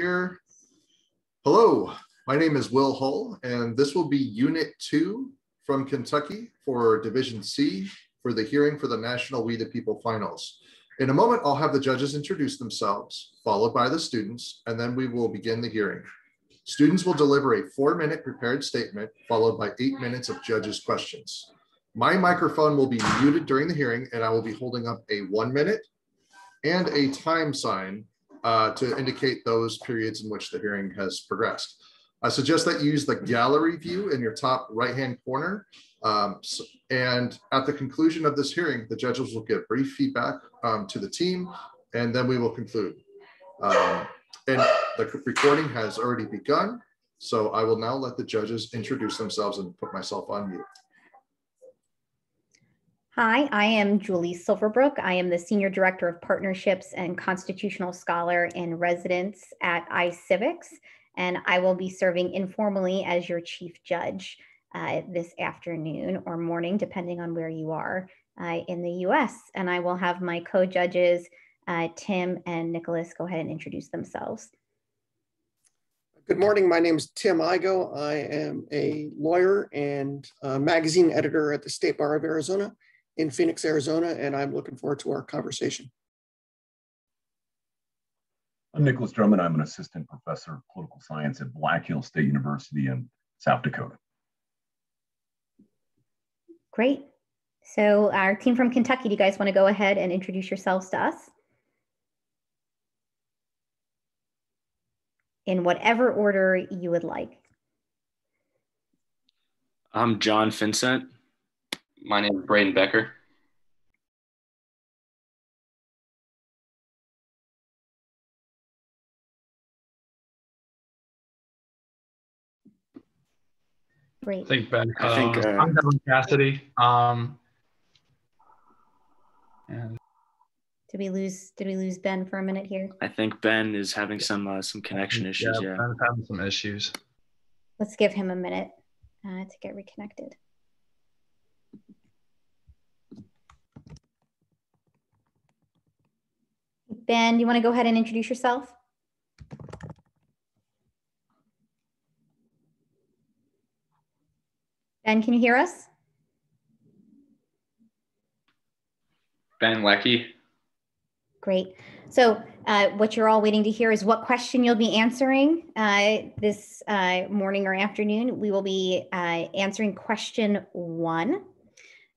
here. Hello, my name is Will Hull, and this will be Unit 2 from Kentucky for Division C for the hearing for the National We the People Finals. In a moment, I'll have the judges introduce themselves, followed by the students, and then we will begin the hearing. Students will deliver a four-minute prepared statement, followed by eight minutes of judges' questions. My microphone will be muted during the hearing, and I will be holding up a one minute and a time sign uh, to indicate those periods in which the hearing has progressed. I suggest that you use the gallery view in your top right-hand corner. Um, so, and at the conclusion of this hearing, the judges will give brief feedback um, to the team, and then we will conclude. Um, and the recording has already begun, so I will now let the judges introduce themselves and put myself on mute. Hi, I am Julie Silverbrook. I am the Senior Director of Partnerships and Constitutional Scholar in Residence at iCivics, and I will be serving informally as your Chief Judge uh, this afternoon or morning, depending on where you are uh, in the US. And I will have my co-judges, uh, Tim and Nicholas, go ahead and introduce themselves. Good morning. My name is Tim Eigo. I am a lawyer and magazine editor at the State Bar of Arizona in Phoenix, Arizona, and I'm looking forward to our conversation. I'm Nicholas Drummond. I'm an assistant professor of political science at Black Hills State University in South Dakota. Great. So our team from Kentucky, do you guys want to go ahead and introduce yourselves to us? In whatever order you would like. I'm John Vincent. My name is Braden Becker. Great. I think Ben. I think, uh, uh, I'm Devin Cassidy. Um, and Did we lose? Did we lose Ben for a minute here? I think Ben is having some uh, some connection issues. Yeah. Ben's having some issues. Let's give him a minute uh, to get reconnected. Ben, do you want to go ahead and introduce yourself? Ben, can you hear us? Ben Lecky. Great. So uh, what you're all waiting to hear is what question you'll be answering uh, this uh, morning or afternoon. We will be uh, answering question one.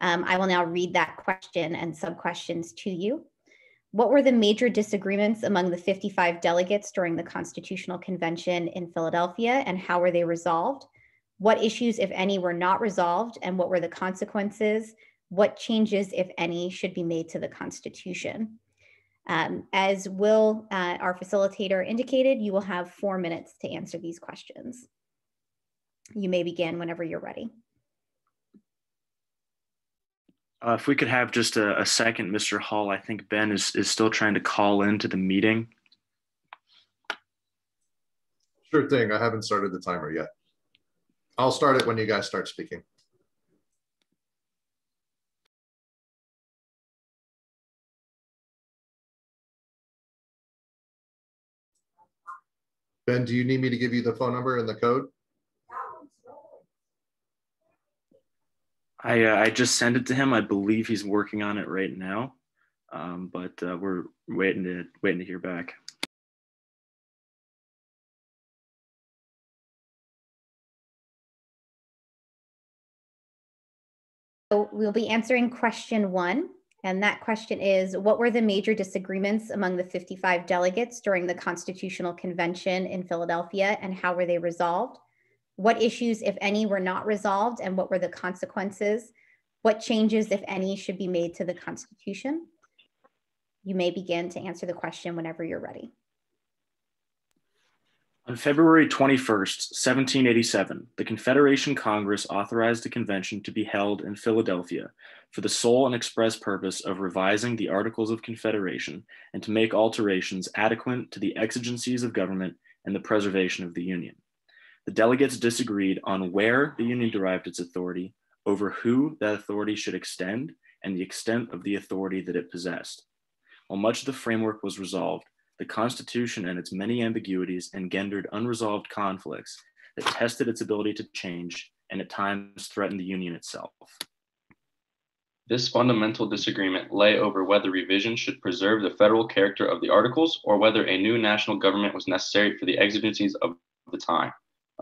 Um, I will now read that question and sub questions to you. What were the major disagreements among the 55 delegates during the Constitutional Convention in Philadelphia and how were they resolved? What issues, if any, were not resolved and what were the consequences? What changes, if any, should be made to the Constitution? Um, as Will, uh, our facilitator, indicated, you will have four minutes to answer these questions. You may begin whenever you're ready. Uh, if we could have just a, a, second, Mr. Hall, I think Ben is, is still trying to call into the meeting. Sure thing. I haven't started the timer yet. I'll start it when you guys start speaking. Ben, do you need me to give you the phone number and the code? I uh, I just sent it to him. I believe he's working on it right now, um, but uh, we're waiting to waiting to hear back. So we'll be answering question one. And that question is, what were the major disagreements among the 55 delegates during the Constitutional Convention in Philadelphia and how were they resolved? What issues, if any, were not resolved and what were the consequences? What changes, if any, should be made to the Constitution? You may begin to answer the question whenever you're ready. On February 21st, 1787, the Confederation Congress authorized a convention to be held in Philadelphia for the sole and express purpose of revising the Articles of Confederation and to make alterations adequate to the exigencies of government and the preservation of the Union. The delegates disagreed on where the Union derived its authority, over who that authority should extend, and the extent of the authority that it possessed. While much of the framework was resolved, the Constitution and its many ambiguities engendered unresolved conflicts that tested its ability to change and at times threatened the Union itself. This fundamental disagreement lay over whether revision should preserve the federal character of the Articles or whether a new national government was necessary for the exigencies of the time.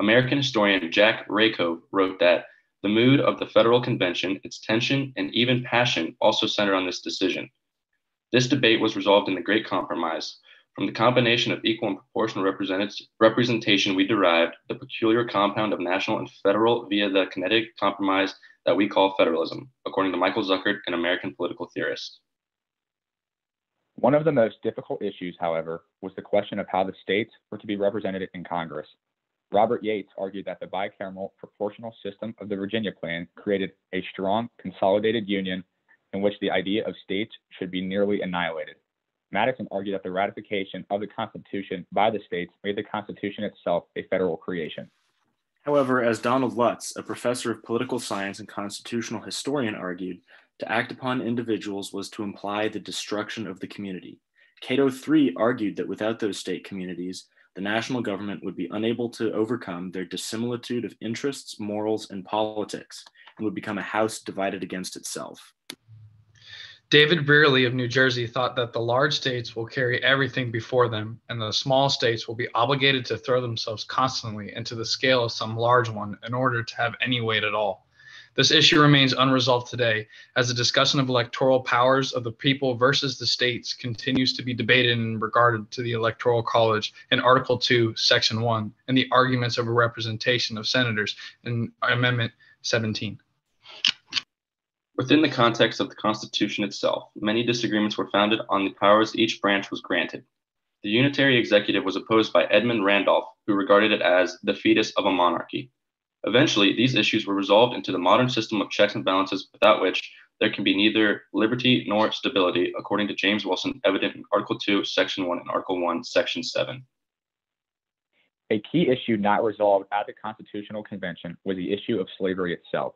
American historian Jack Rakove wrote that the mood of the Federal Convention, its tension, and even passion also centered on this decision. This debate was resolved in the Great Compromise. From the combination of equal and proportional representation, we derived the peculiar compound of national and federal via the Connecticut compromise that we call federalism, according to Michael Zuckert, an American political theorist. One of the most difficult issues, however, was the question of how the states were to be represented in Congress. Robert Yates argued that the bicameral proportional system of the Virginia Plan created a strong, consolidated union in which the idea of states should be nearly annihilated. Madison argued that the ratification of the Constitution by the states made the Constitution itself a federal creation. However, as Donald Lutz, a professor of political science and constitutional historian, argued, to act upon individuals was to imply the destruction of the community. Cato III argued that without those state communities, the national government would be unable to overcome their dissimilitude of interests, morals, and politics, and would become a house divided against itself. David Brearley of New Jersey thought that the large states will carry everything before them, and the small states will be obligated to throw themselves constantly into the scale of some large one in order to have any weight at all. This issue remains unresolved today, as the discussion of electoral powers of the people versus the states continues to be debated in regard to the Electoral College in Article 2, Section 1, and the arguments over representation of senators in Amendment 17. Within the context of the Constitution itself, many disagreements were founded on the powers each branch was granted. The unitary executive was opposed by Edmund Randolph, who regarded it as the fetus of a monarchy. Eventually, these issues were resolved into the modern system of checks and balances without which there can be neither liberty nor stability, according to James Wilson, evident in Article 2, Section 1, and Article 1, Section 7. A key issue not resolved at the Constitutional Convention was the issue of slavery itself.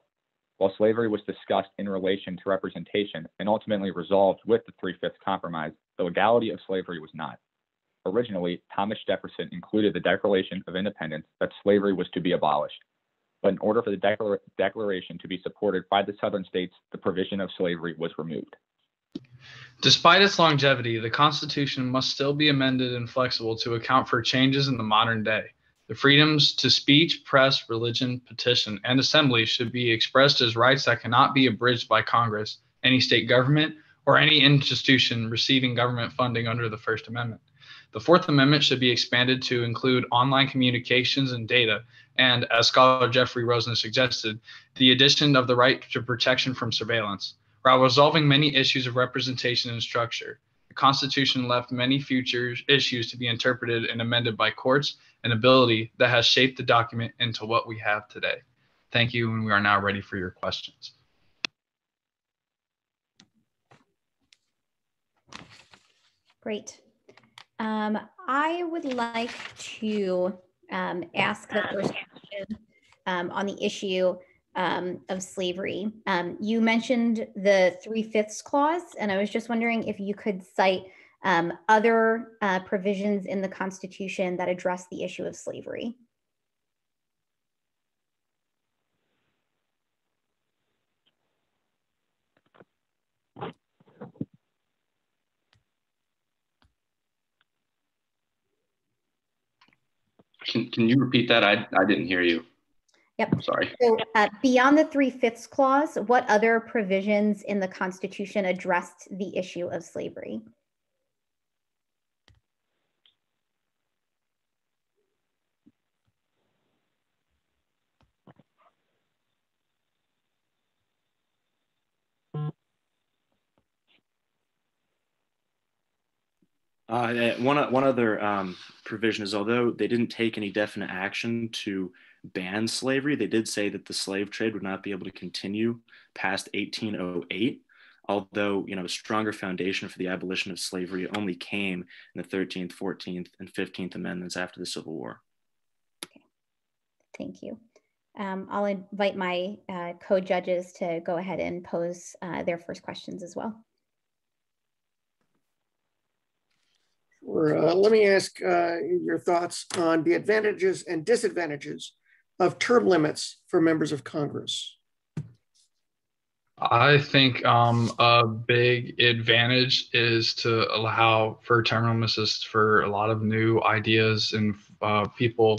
While slavery was discussed in relation to representation and ultimately resolved with the Three Fifths Compromise, the legality of slavery was not. Originally, Thomas Jefferson included the Declaration of Independence that slavery was to be abolished. But in order for the declar- declaration to be supported by the Southern states, the provision of slavery was removed. Despite its longevity, the Constitution must still be amended and flexible to account for changes in the modern day. The freedoms to speech, press, religion, petition, and assembly should be expressed as rights that cannot be abridged by Congress, any state government, or any institution receiving government funding under the First Amendment. The Fourth Amendment should be expanded to include online communications and data, and as scholar Jeffrey Rosen suggested, the addition of the right to protection from surveillance. While resolving many issues of representation and structure, the Constitution left many future issues to be interpreted and amended by courts, an ability that has shaped the document into what we have today. Thank you, and we are now ready for your questions. Great. Um, I would like to um, ask the first question um, on the issue um, of slavery. Um, you mentioned the three fifths clause, and I was just wondering if you could cite um, other uh, provisions in the Constitution that address the issue of slavery. Can, can you repeat that? I, I didn't hear you. Yep. Sorry. So uh, beyond the three fifths clause, what other provisions in the Constitution addressed the issue of slavery? Uh, one one other um, provision is although they didn't take any definite action to ban slavery, they did say that the slave trade would not be able to continue past 1808. Although you know a stronger foundation for the abolition of slavery only came in the 13th, 14th, and 15th Amendments after the Civil War. Okay. Thank you. Um, I'll invite my uh, co-judges to go ahead and pose uh, their first questions as well. Or uh, let me ask uh, your thoughts on the advantages and disadvantages of term limits for members of Congress. I think um, a big advantage is to allow for term limits for a lot of new ideas and uh, people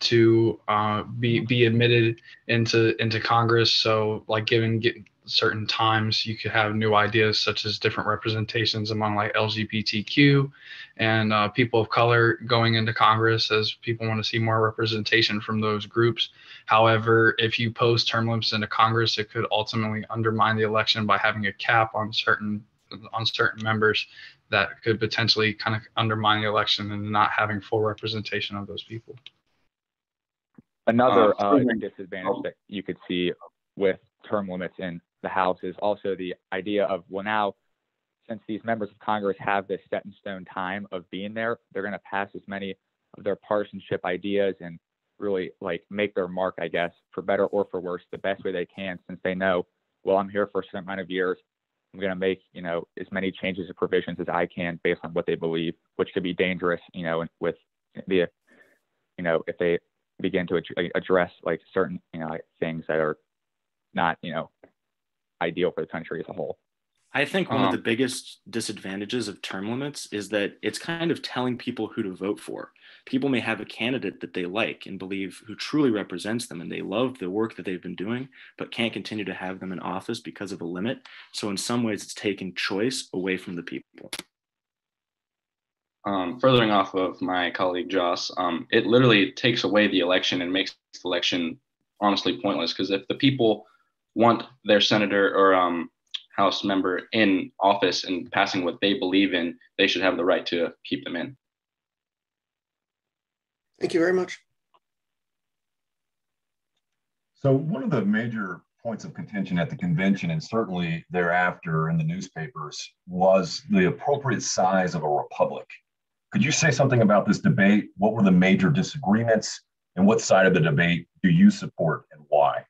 to uh, be be admitted into into Congress. So, like, given certain times you could have new ideas such as different representations among like lgbtq and uh, people of color going into congress as people want to see more representation from those groups. However if you pose term limits into congress it could ultimately undermine the election by having a cap on certain on certain members that could potentially kind of undermine the election and not having full representation of those people. Another uh, disadvantage that you could see with term limits in the House is also the idea of, well, now, since these members of Congress have this set in stone time of being there, they're going to pass as many of their partisanship ideas and really like make their mark, I guess, for better or for worse, the best way they can, since they know, well, I'm here for a certain amount of years. I'm going to make, you know, as many changes or provisions as I can based on what they believe, which could be dangerous, you know, with the, you know, if they begin to address like certain, you know, things that are not, you know, ideal for the country as a whole. I think one um, of the biggest disadvantages of term limits is that it's kind of telling people who to vote for. People may have a candidate that they like and believe who truly represents them and they love the work that they've been doing, but can't continue to have them in office because of a limit. So, in some ways, it's taking choice away from the people. Um, furthering off of my colleague Joss, um, it literally takes away the election and makes the election honestly pointless because if the people want their senator or um, House member in office and passing what they believe in, they should have the right to keep them in. Thank you very much. So, one of the major points of contention at the convention and certainly thereafter in the newspapers was the appropriate size of a republic. Could you say something about this debate? What were the major disagreements, and what side of the debate do you support and why?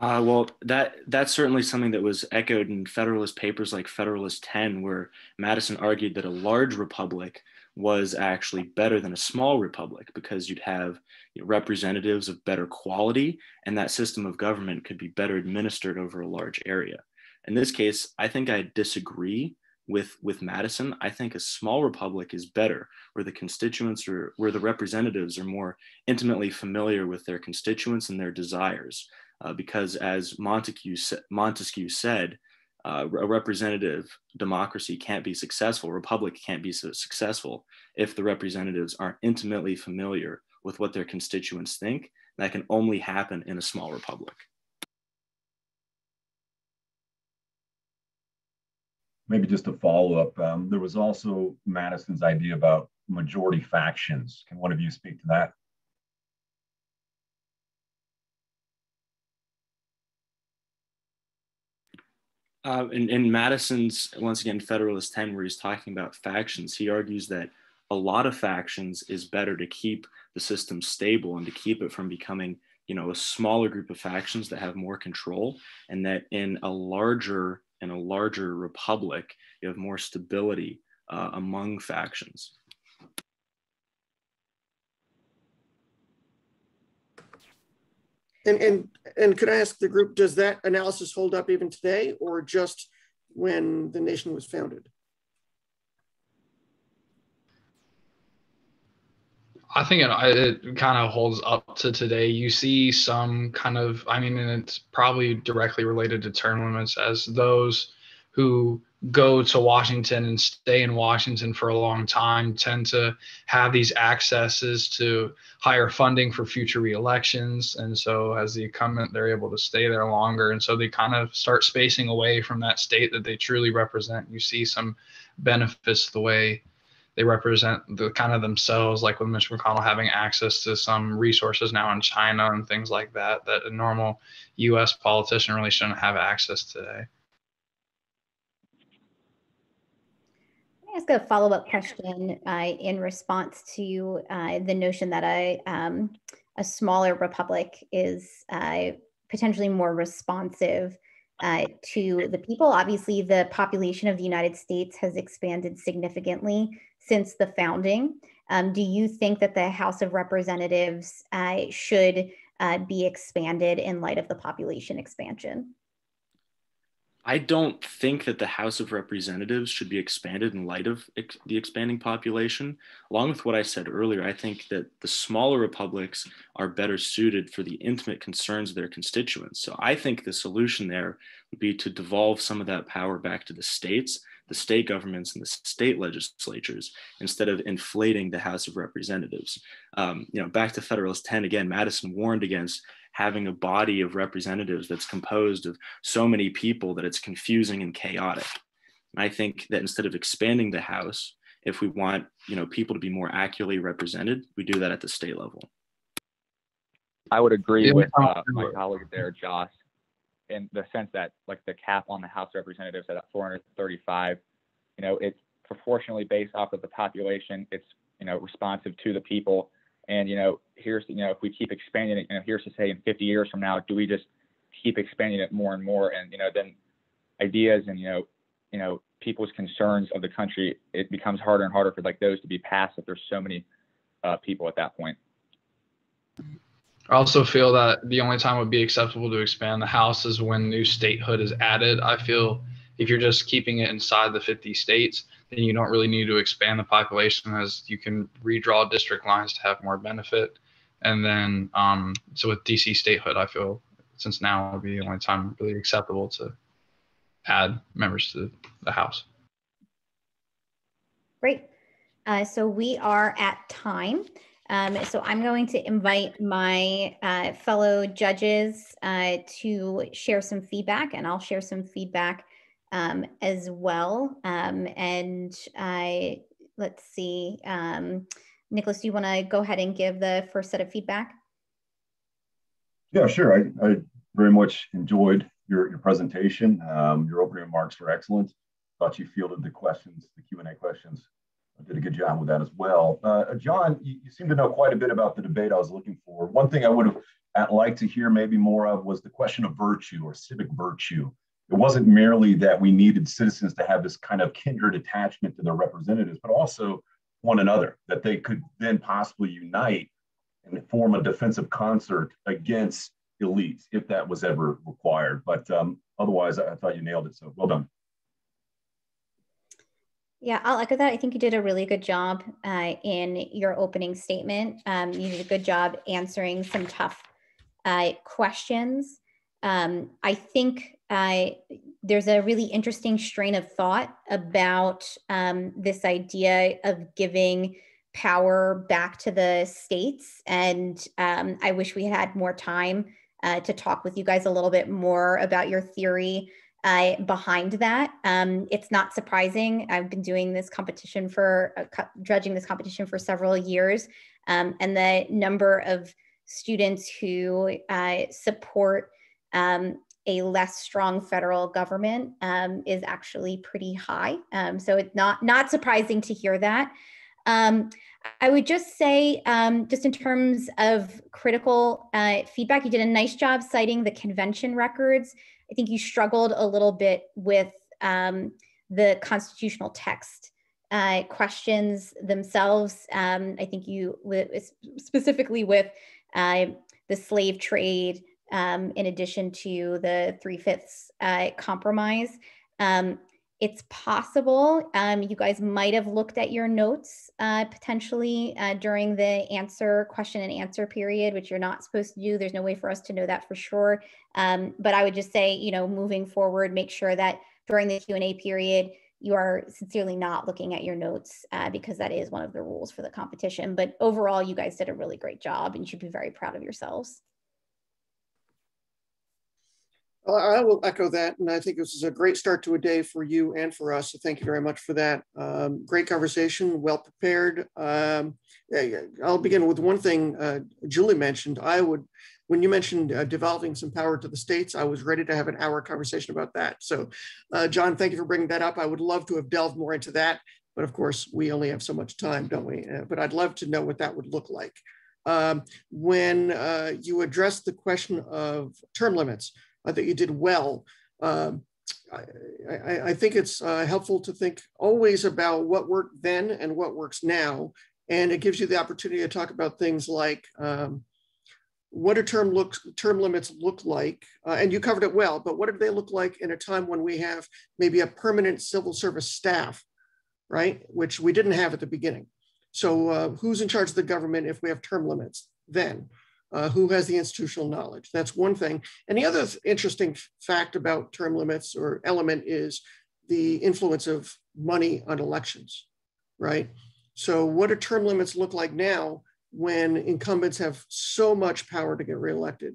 Uh, well, that that's certainly something that was echoed in Federalist papers like Federalist 10, where Madison argued that a large republic was actually better than a small republic because you'd have you know, representatives of better quality, and that system of government could be better administered over a large area. In this case, I think I disagree with with Madison. I think a small republic is better, where the constituents or where the representatives are more intimately familiar with their constituents and their desires uh, because as Montesquieu, Montesquieu said, uh, a representative democracy can't be successful, republic can't be so successful if the representatives aren't intimately familiar with what their constituents think. That can only happen in a small republic. Maybe just a follow up. Um, there was also Madison's idea about majority factions. Can one of you speak to that? Uh, in, in Madison's, once again, Federalist 10, where he's talking about factions, he argues that a lot of factions is better to keep the system stable and to keep it from becoming, you know, a smaller group of factions that have more control, and that in a larger in a larger republic, you have more stability uh, among factions. And, and, and could I ask the group, does that analysis hold up even today or just when the nation was founded? I think it, it kind of holds up to today. You see some kind of, I mean, and it's probably directly related to term limits as those who go to Washington and stay in Washington for a long time tend to have these accesses to higher funding for future reelections. And so, as the incumbent, they're able to stay there longer. And so, they kind of start spacing away from that state that they truly represent. You see some benefits the way they represent the kind of themselves, like with Mitch McConnell having access to some resources now in China and things like that, that a normal US politician really shouldn't have access to today. Ask a follow-up question uh, in response to uh, the notion that a, um, a smaller republic is uh, potentially more responsive uh, to the people. Obviously, the population of the United States has expanded significantly since the founding. Um, do you think that the House of Representatives uh, should uh, be expanded in light of the population expansion? I don't think that the House of Representatives should be expanded in light of ex- the expanding population. Along with what I said earlier, I think that the smaller republics are better suited for the intimate concerns of their constituents. So I think the solution there would be to devolve some of that power back to the states, the state governments, and the state legislatures instead of inflating the House of Representatives. Um, you know, back to Federalist 10 again, Madison warned against having a body of representatives that's composed of so many people that it's confusing and chaotic. And I think that instead of expanding the House, if we want you know people to be more accurately represented, we do that at the state level. I would agree with uh, my colleague there, Josh, in the sense that like the cap on the House Representatives at 435, you know, it's proportionally based off of the population. It's you know responsive to the people and you know, here's you know, if we keep expanding it, you know, here's to say in 50 years from now, do we just keep expanding it more and more? And you know, then ideas and you know, you know, people's concerns of the country, it becomes harder and harder for like those to be passed if there's so many uh, people at that point. I also feel that the only time it would be acceptable to expand the House is when new statehood is added. I feel if you're just keeping it inside the 50 states, then you don't really need to expand the population as you can redraw district lines to have more benefit. And then, um, so with DC statehood, I feel since now would be the only time really acceptable to add members to the House. Great. Uh, so we are at time. Um, so I'm going to invite my uh, fellow judges uh, to share some feedback, and I'll share some feedback um, as well. Um, and I, let's see, um, Nicholas, do you want to go ahead and give the first set of feedback? Yeah, sure. I, I very much enjoyed your, your presentation. Um, your opening remarks were excellent. Thought you fielded the questions, the Q&A questions. I did a good job with that as well. Uh, John, you, you, seem to know quite a bit about the debate I was looking for. One thing I would have liked to hear maybe more of was the question of virtue or civic virtue it wasn't merely that we needed citizens to have this kind of kindred attachment to their representatives, but also one another, that they could then possibly unite and form a defensive concert against elites if that was ever required. But um, otherwise, I, thought you nailed it. So well done. Yeah, I'll echo that. I think you did a really good job uh, in your opening statement. Um, you did a good job answering some tough uh, questions. Um, I think uh, there's a really interesting strain of thought about um, this idea of giving power back to the states. And um, I wish we had more time uh, to talk with you guys a little bit more about your theory uh, behind that. Um, it's not surprising. I've been doing this competition for uh, judging this competition for several years, um, and the number of students who uh, support um, a less strong federal government um, is actually pretty high. Um, so it's not not surprising to hear that. Um, I would just say, um, just in terms of critical uh, feedback, you did a nice job citing the convention records. I think you struggled a little bit with um, the constitutional text uh, questions themselves. I think you, specifically with uh, the slave trade um, in addition to the three fifths uh, compromise. Um, it's possible um, you guys might have looked at your notes uh, potentially uh, during the answer question and answer period, which you're not supposed to do. There's no way for us to know that for sure. Um, but I would just say, you know, moving forward, make sure that during the Q&A period, you are sincerely not looking at your notes uh, because that is one of the rules for the competition. But overall, you guys did a really great job and you should be very proud of yourselves. I will echo that. And I think this is a great start to a day for you and for us. So thank you very much for that. Um, great conversation, well prepared. Um, I'll begin with one thing uh, Julie mentioned. I would, when you mentioned uh, devolving some power to the states, I was ready to have an hour conversation about that. So, uh, John, thank you for bringing that up. I would love to have delved more into that. But of course, we only have so much time, don't we? Uh, but I'd love to know what that would look like. Um, when uh, you address the question of term limits, I think you did well. um, I, I, I, think it's uh, helpful to think always about what worked then and what works now. And it gives you the opportunity to talk about things like um, what do term looks term limits look like? Uh, and you covered it well, but what do they look like in a time when we have maybe a permanent civil service staff, right? Which we didn't have at the beginning. So uh, who's in charge of the government if we have term limits then? Uh, who has the institutional knowledge? That's one thing. And the other interesting fact about term limits or element is the influence of money on elections, right? So what do term limits look like now when incumbents have so much power to get reelected?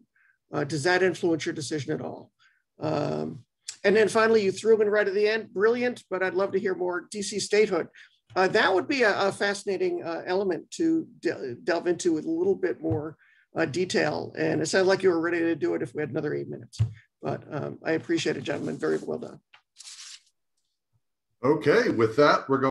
Uh, does that influence your decision at all? Um, and then finally, you threw in right at the end, brilliant, but I'd love to hear more DC statehood. Uh, that would be a, a fascinating uh, element to de delve into with a little bit more uh, detail. And it sounded like you were ready to do it if we had another eight minutes. But um, I appreciate it, gentlemen. Very well done. Okay, with that, we're going.